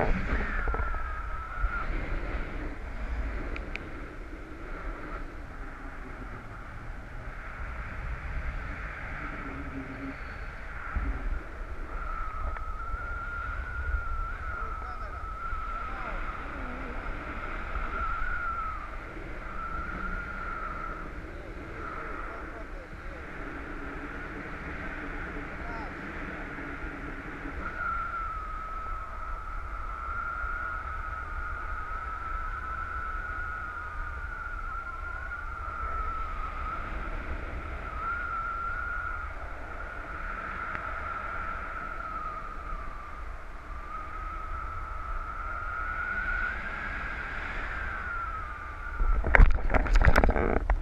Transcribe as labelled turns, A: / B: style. A: Okay. Uh...